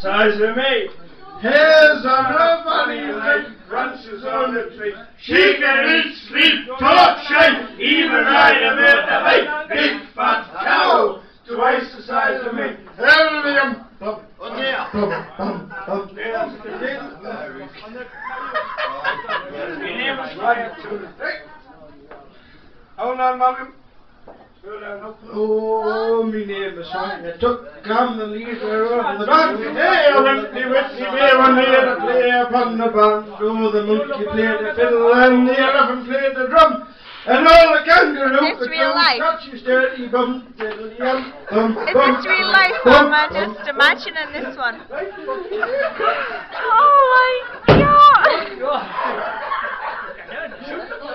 size of me. Here's a nobody like crunches on the tree. She can eat, sleep, talk, shake, even ride a bit of a big fat cow, twice the size of me. Helium. Bum, Oh, yeah. bum, bum, bum. There's the little My name is Ryan Tudor. Hold on, Malcolm. Slow down, up. Oh, my name is Ryan. I took down the leader of the band. Hey, I went the witty bear one day to play upon the band. Oh, the monkey played the fiddle and the elephant played the drum. And all the kangaroo Is this could real go life? scratch his dirty bum, diddly yum, bum, Is bum, this real life or bum, am I bum. just imagining this one?